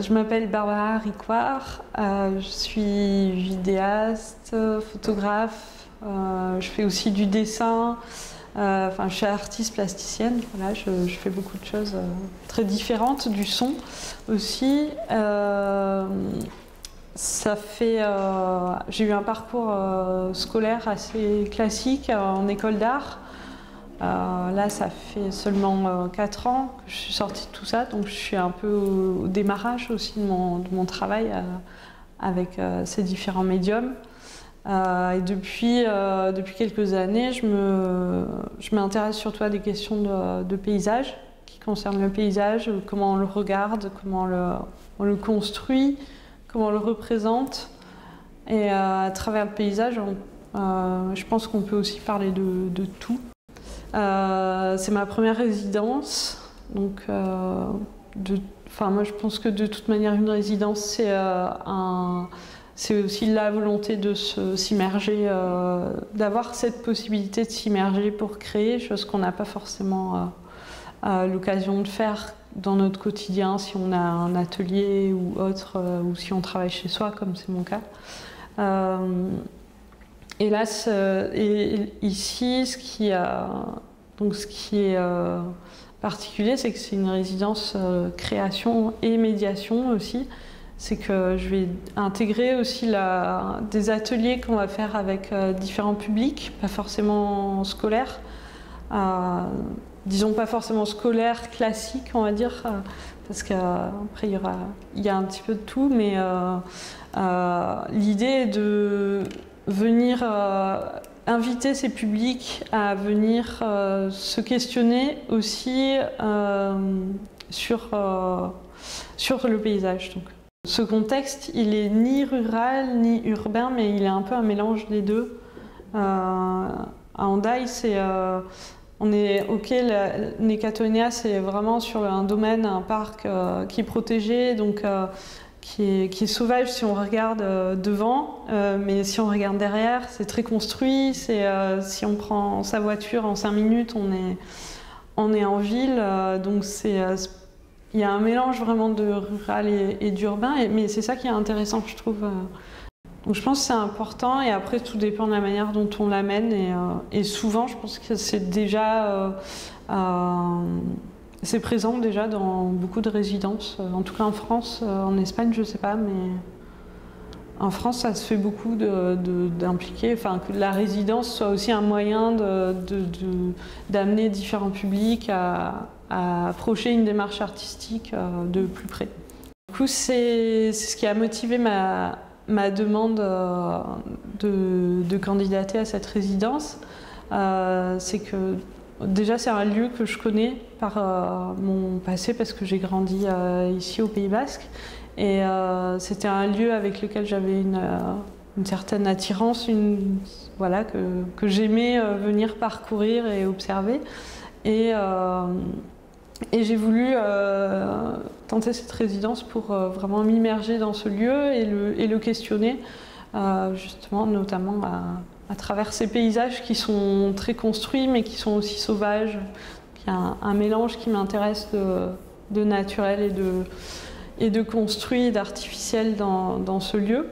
je m'appelle Barbara Ricoire, je suis vidéaste, photographe, je fais aussi du dessin, enfin je suis artiste plasticienne, voilà, je, fais beaucoup de choses très différentes, du son aussi. J'ai eu un parcours scolaire assez classique en école d'art. Euh, là, ça fait seulement 4 euh, ans que je suis sortie de tout ça, donc je suis un peu au, démarrage aussi de mon, travail euh, avec ces différents médiums. et depuis, quelques années, je m'intéresse surtout à des questions de, paysage qui concernent le paysage, comment on le regarde, comment on le, on le construit, comment on le représente. Et à travers le paysage, je pense qu'on peut aussi parler de tout. Euh, c'est ma première résidence. Donc, euh, moi, je pense que de toute manière, une résidence, c'est euh, c'est aussi la volonté de s'immerger, d'avoir cette possibilité de s'immerger pour créer, chose qu'on n'a pas forcément l'occasion de faire dans notre quotidien si on a un atelier ou autre, ou si on travaille chez soi, comme c'est mon cas. Et là, ici, ce qui, est euh, particulier, c'est que c'est une résidence euh, création et médiation aussi. C'est que je vais intégrer aussi des ateliers qu'on va faire avec euh, différents publics, pas forcément scolaires, disons pas forcément scolaires classiques, on va dire, parce qu'après il y, il y a un petit peu de tout, mais l'idée est de venir euh, inviter ces publics à venir euh, se questionner aussi euh, sur, sur le paysage. Donc. Ce contexte, il est ni rural ni urbain, mais il est un peu un mélange des deux. à Hendaye, c'est on est ok, Nécatonia, c'est vraiment sur un domaine, un parc qui est protégé, donc qui est, sauvage si on regarde euh, devant, euh, mais si on regarde derrière, c'est très construit. Euh, si on prend sa voiture en 5 minutes, on est, en ville. donc il y a un mélange vraiment de rural et, d'urbain, mais c'est ça qui est intéressant, je trouve. Donc je pense que c'est important et après tout dépend de la manière dont on l'amène et, souvent je pense que c'est déjà c'est présent déjà dans beaucoup de résidences, euh, en tout cas en France, euh, en Espagne je ne sais pas, mais en France ça se fait beaucoup d'impliquer, enfin que la résidence soit aussi un moyen d'amener différents publics à, approcher une démarche artistique euh, de plus près. Du coup c'est ce qui a motivé ma, demande de, candidater à cette résidence, c'est que Déjà, c'est un lieu que je connais par euh, mon passé parce que j'ai grandi euh, ici au Pays Basque. Et euh, c'était un lieu avec lequel j'avais une, certaine attirance, voilà, que, j'aimais venir parcourir et observer. Et, j'ai voulu tenter cette résidence pour vraiment m'immerger dans ce lieu et le, questionner, justement, notamment à à travers ces paysages qui sont très construits mais qui sont aussi sauvages. Il y a un, mélange qui m'intéresse de, naturel et de, construit, d'artificiel dans, ce lieu.